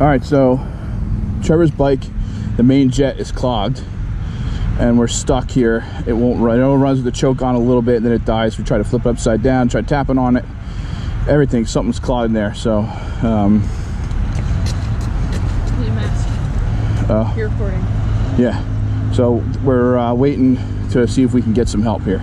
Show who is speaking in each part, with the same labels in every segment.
Speaker 1: All right, so Trevor's bike, the main jet is clogged and we're stuck here. It won't run. It only runs with the choke on a little bit and then it dies. We try to flip it upside down, try tapping on it. Everything, something's clogged in there. So, um,
Speaker 2: Need a mask.
Speaker 1: uh,
Speaker 2: You're recording.
Speaker 1: yeah. So we're uh, waiting to see if we can get some help here.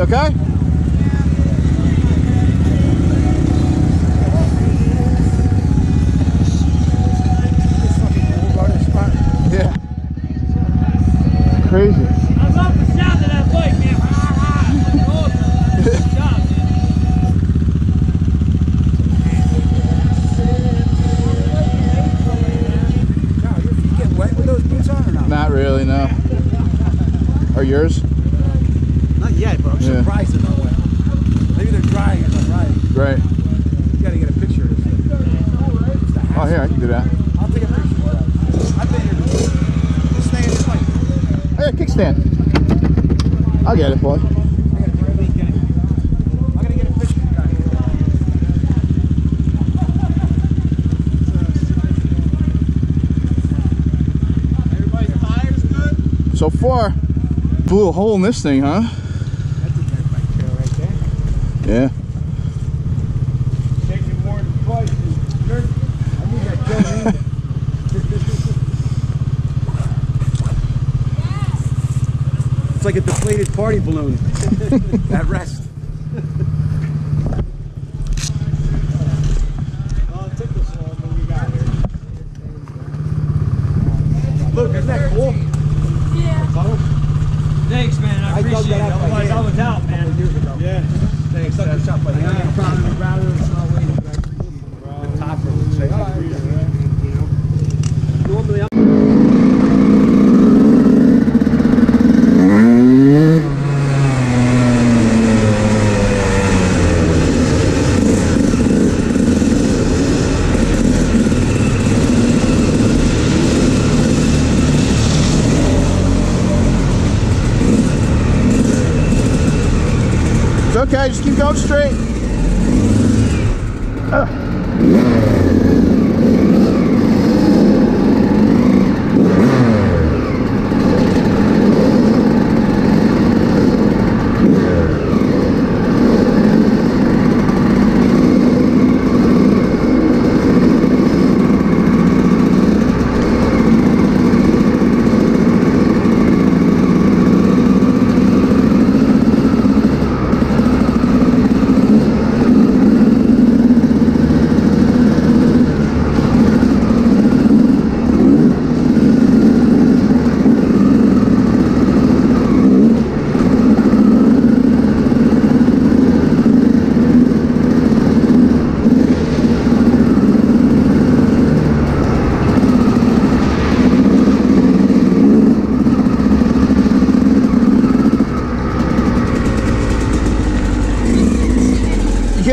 Speaker 1: Okay? Yeah. Crazy.
Speaker 3: I love the sound of that bike, man. Awesome. Good job.
Speaker 4: Now, you you get wet with those boots on or not?
Speaker 1: Not really, no. Are yours?
Speaker 4: Not yet, but I'm
Speaker 1: Yeah.
Speaker 4: surprised they're not wet. Maybe they're drying as I'm riding.
Speaker 1: Right.
Speaker 4: You gotta get a picture of this thing. Just a
Speaker 1: Oh,
Speaker 4: hassle.
Speaker 1: here, I can do that.
Speaker 4: I'll take a picture of that. I think you're just stay in this bike.
Speaker 1: Oh, yeah, kickstand. I'll get it, boy.
Speaker 4: I gotta take a peek at it. I'm gonna get a picture of you guys. Everybody's tires good?
Speaker 1: So far, blew a hole in this thing, huh?
Speaker 4: That's a dead bike trail right.
Speaker 1: Yeah.
Speaker 4: Taking more than twice. Dirt. I need that Joe It's like a deflated party balloon at rest.
Speaker 1: Okay, just keep going straight. You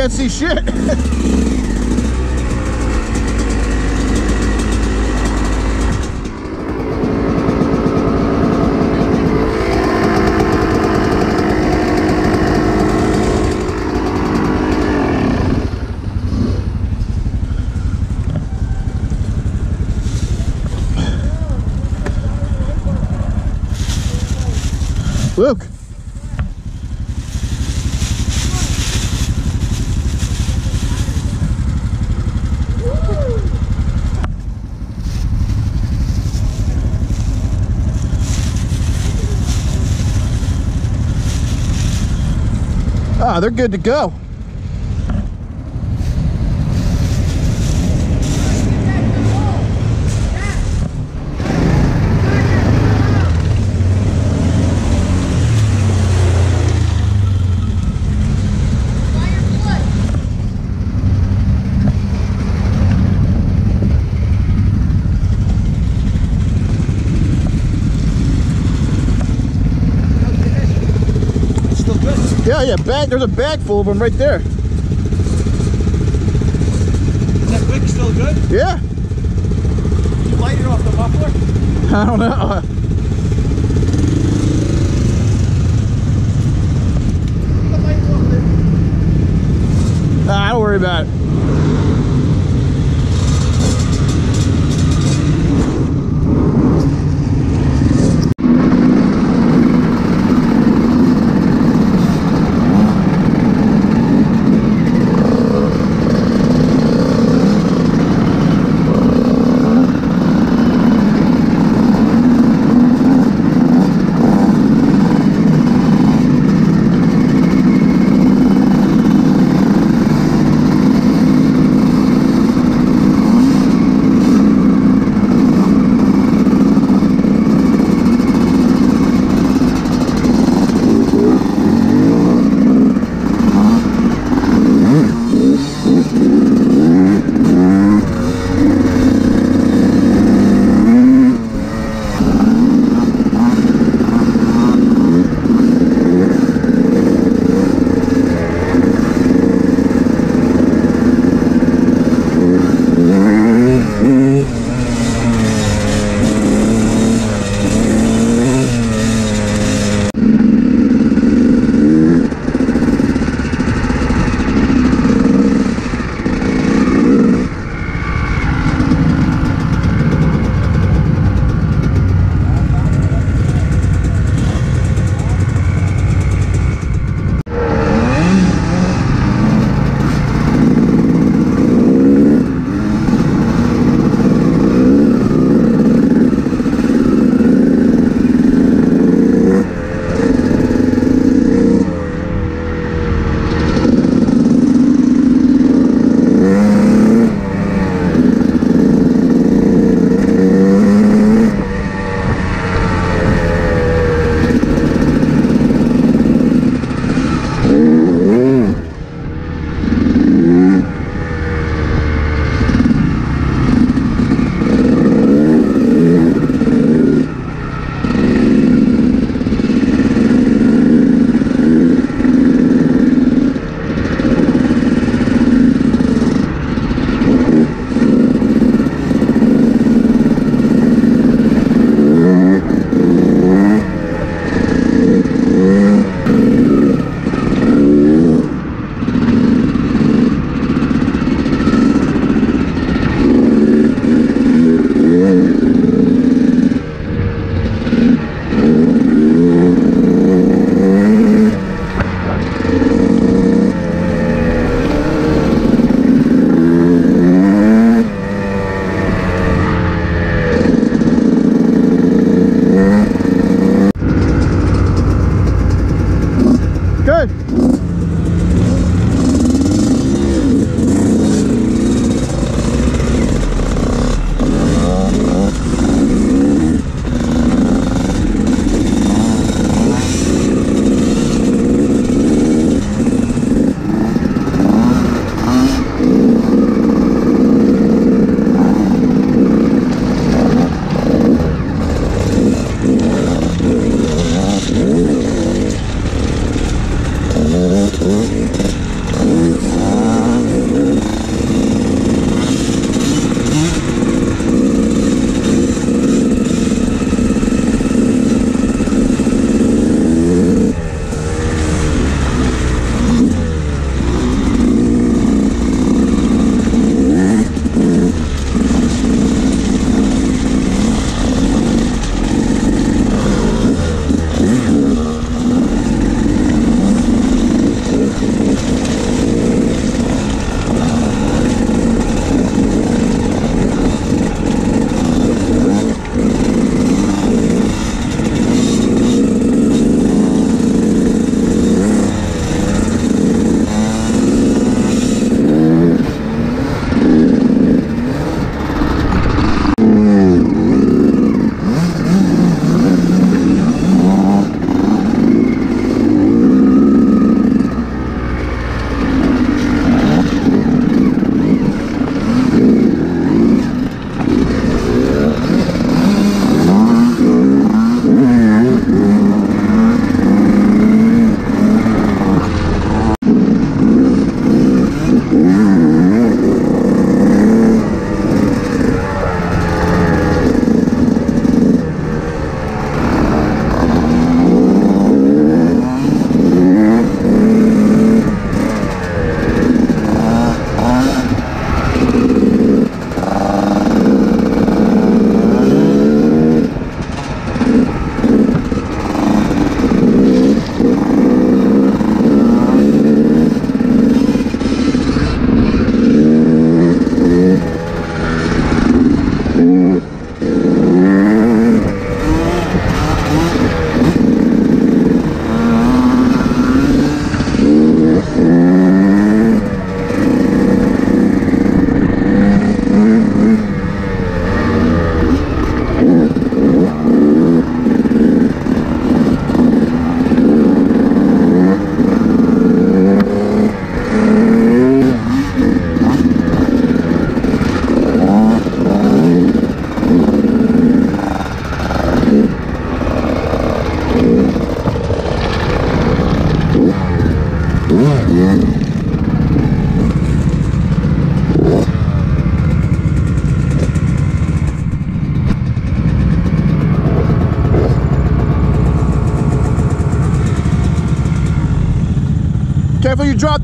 Speaker 1: can't see shit. they're good to go.
Speaker 4: It's still good.
Speaker 1: Yeah, yeah, bag. There's a bag full of them right there.
Speaker 4: Is that wick still good?
Speaker 1: Yeah.
Speaker 4: You light it off the muffler?
Speaker 1: I don't know.
Speaker 4: The light off the
Speaker 1: Nah, don't worry about it.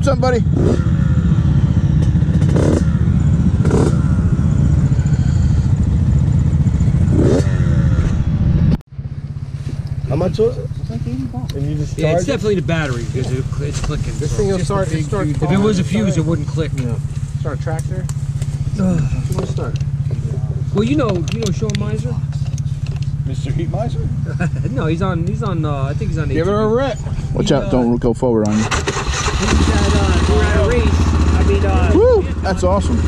Speaker 1: Careful, you dropped somebody.
Speaker 4: How much was it? And you just
Speaker 3: Yeah,
Speaker 4: charge
Speaker 3: it's
Speaker 4: it?
Speaker 3: definitely the battery because it, it's clicking.
Speaker 4: This
Speaker 3: so-
Speaker 4: thing will start. It start
Speaker 3: if it was a fuse, it wouldn't click.
Speaker 4: Start a tractor. We'll start.
Speaker 3: Well, you know, you know, Snow Miser.
Speaker 4: Mr. Heat Miser.
Speaker 3: no, he's on. He's on. Uh, I think he's on.
Speaker 4: Give her a
Speaker 3: ATV.
Speaker 4: rip.
Speaker 1: Watch
Speaker 3: He,
Speaker 1: out,
Speaker 3: uh,
Speaker 1: don't go forward on you.
Speaker 3: He's at, uh, we're at a race. I mean, uh,
Speaker 1: Woo! That's awesome.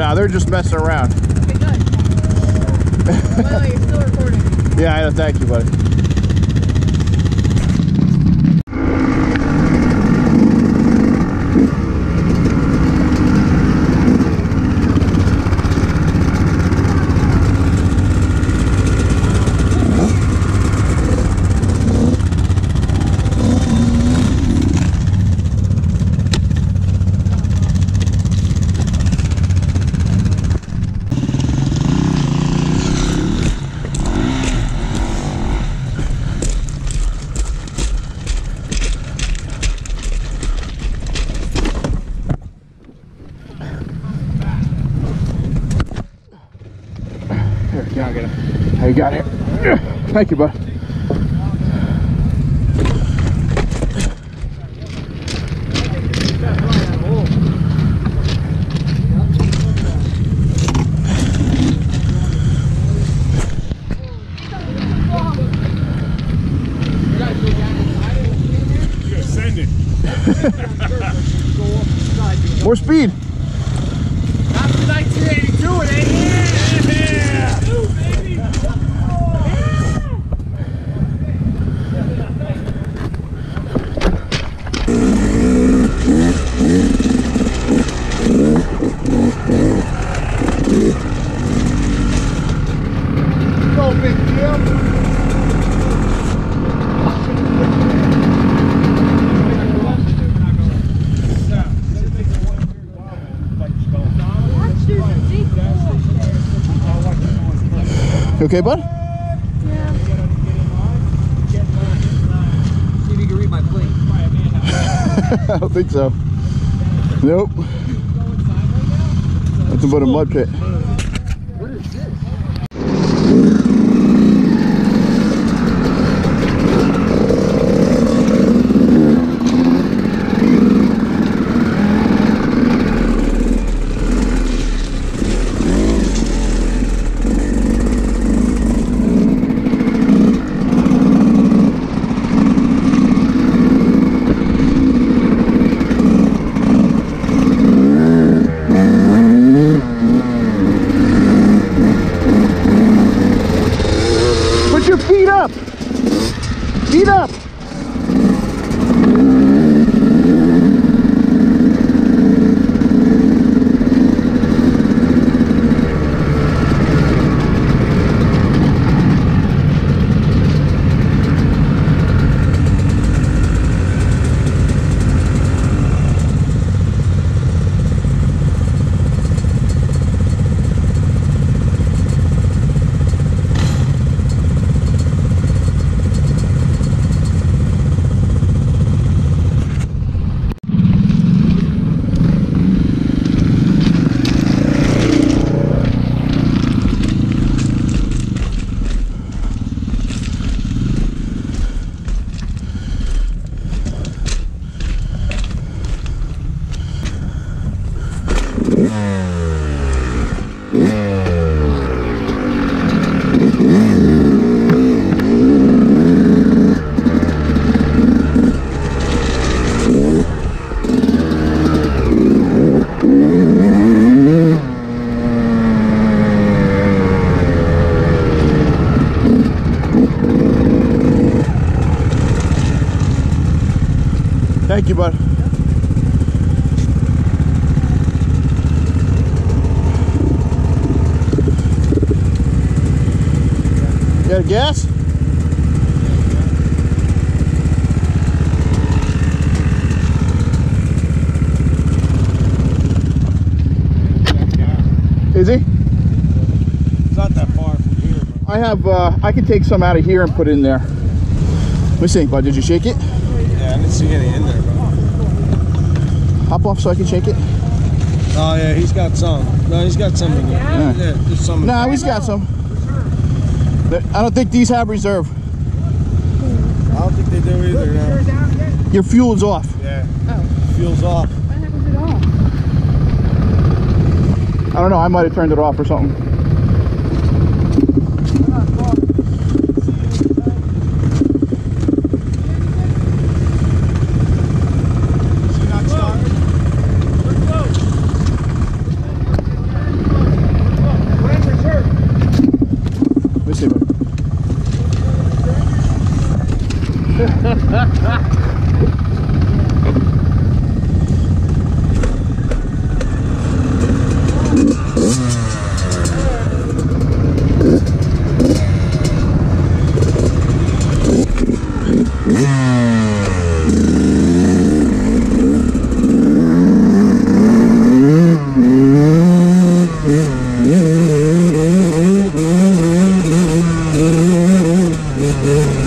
Speaker 1: They're just messing around.
Speaker 2: Okay, good. Way, you're still recording.
Speaker 1: Yeah, I know. Thank you, buddy. Here, yeah, I got it. How you got it? Thank you, bud. More speed. You okay, bud?
Speaker 3: See if you can read my plate.
Speaker 1: I don't think so. Nope. Nothing but a mud pit. You, bud. You got gas? Is he?
Speaker 4: It's not that far from here,
Speaker 1: I have, uh, I can take some out of here and put it in there. Let me see, bud, did you shake it?
Speaker 4: yeah, I didn't see any in there.
Speaker 1: Hop off so I can shake it?
Speaker 4: Oh yeah, he's got some. No, he's got some in there.
Speaker 1: Yeah.
Speaker 4: Yeah, there's some. in
Speaker 1: Nah, he's got some. Th- I don't think these have reserve.
Speaker 4: I don't think they do either. No.
Speaker 1: Your fuel is off.
Speaker 4: Yeah. Oh. Fuel's off.
Speaker 2: Why the heck was it off?
Speaker 1: I don't know, I might have turned it off or something. perder.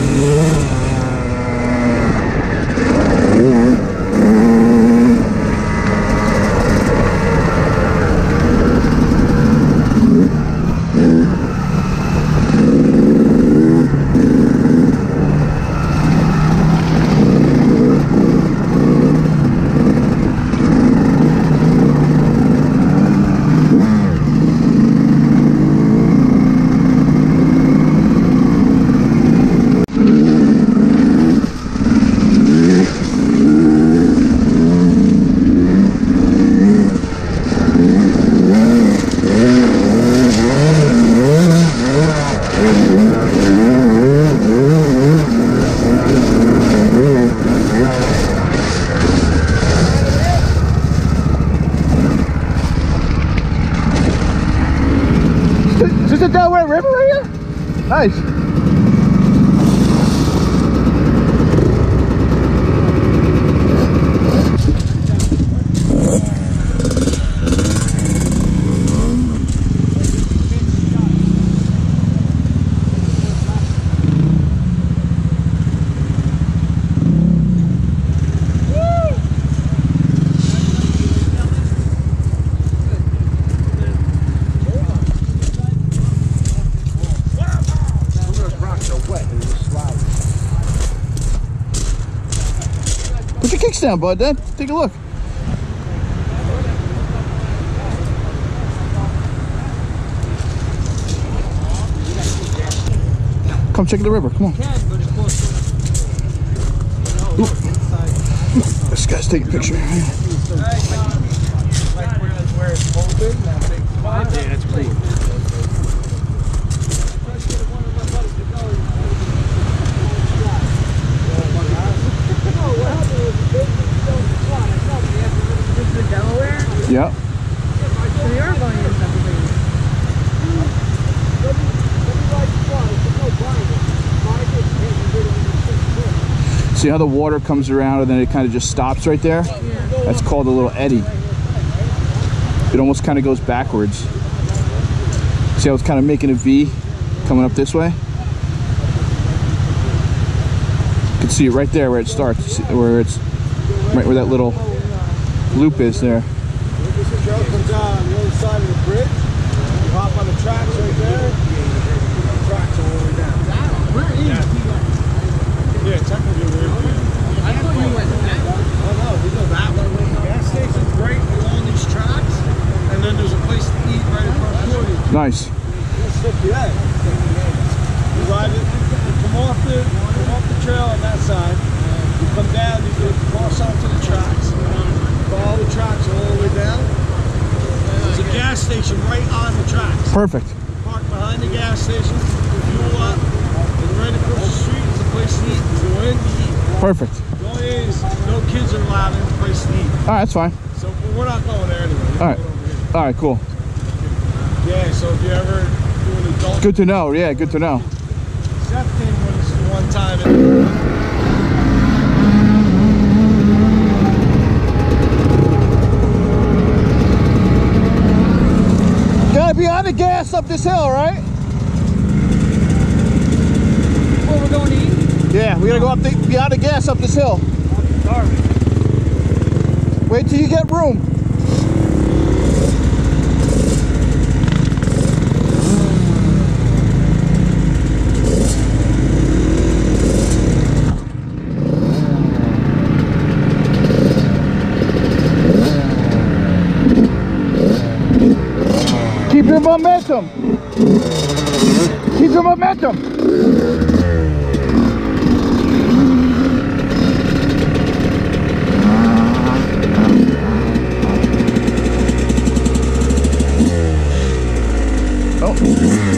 Speaker 1: The Delaware River right here? Nice. Down, bud. Dad, take a look. Come check the river. Come on. Oop. This guy's taking a picture.
Speaker 2: Delaware?
Speaker 1: See how the water comes around and then it kind of just stops right there? That's called a little eddy. It almost kind of goes backwards. See how it's kind of making a V coming up this way? You can see it right there where it starts, where it's right where that little loop is there.
Speaker 4: This trail comes on the other side of the bridge. Hop on the tracks right there. The tracks all the way down. Yeah, technically we're I thought you went that way. Oh no, we go that way. The gas station's right along these tracks, and then there's a place to eat right across the road.
Speaker 1: Nice.
Speaker 4: Let's stick to that. You ride it, you come off the come off the trail on that side. You come down, you go cross onto the tracks. Follow the tracks all the way down. There's a gas station right on the tracks.
Speaker 1: Perfect.
Speaker 4: Park behind the gas station, fuel up, and right across the street is a place to eat. Go in, you eat.
Speaker 1: Perfect.
Speaker 4: The only thing is no kids are allowed in the place to eat.
Speaker 1: All right, that's fine.
Speaker 4: So we're not going there anyway.
Speaker 1: All right.
Speaker 4: going over here.
Speaker 1: All right, cool.
Speaker 4: Yeah, so if you ever do an adult
Speaker 1: Good to know. Yeah, good to know.
Speaker 4: Seth came with us the one time. And
Speaker 1: Gotta be on the gas up this hill, right?
Speaker 5: What we're going to eat?
Speaker 1: Yeah, we gotta go up the, be on the gas up this hill. Wait till you get room. Keep your momentum. Keep your momentum. Oh.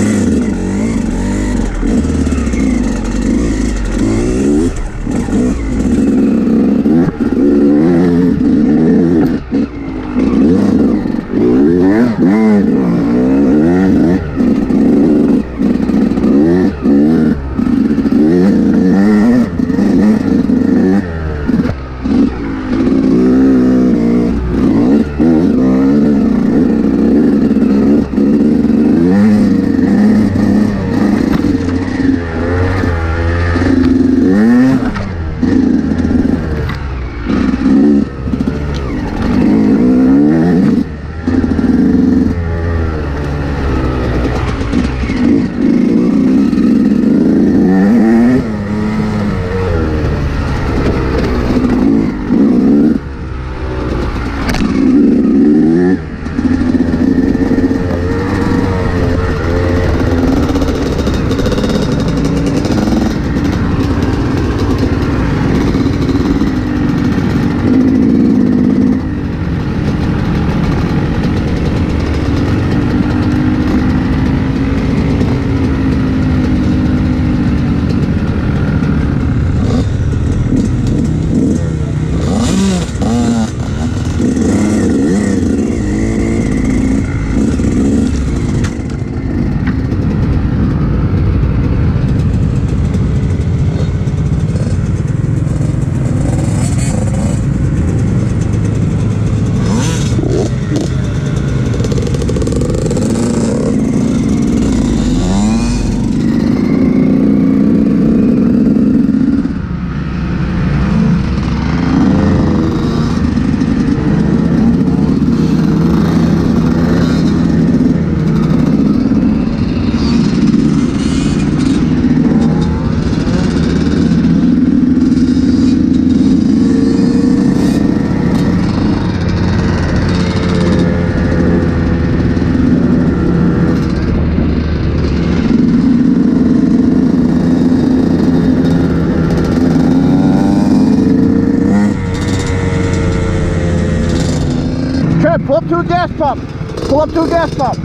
Speaker 1: Pull up to a gas pump.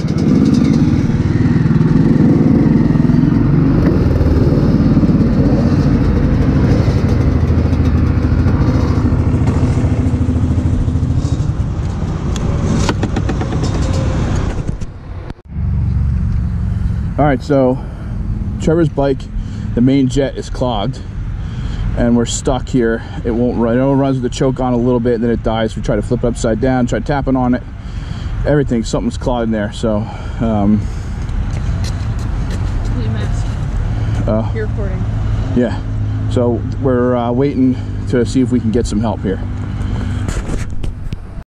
Speaker 1: All right, so Trevor's bike, the main jet is clogged and we're stuck here. It won't run. It runs with the choke on a little bit and then it dies. We try to flip it upside down, try tapping on it. Everything, something's clogged in there. So, um,
Speaker 2: Need a mask.
Speaker 1: Uh.
Speaker 2: You're recording.
Speaker 1: yeah. So we're uh, waiting to see if we can get some help here.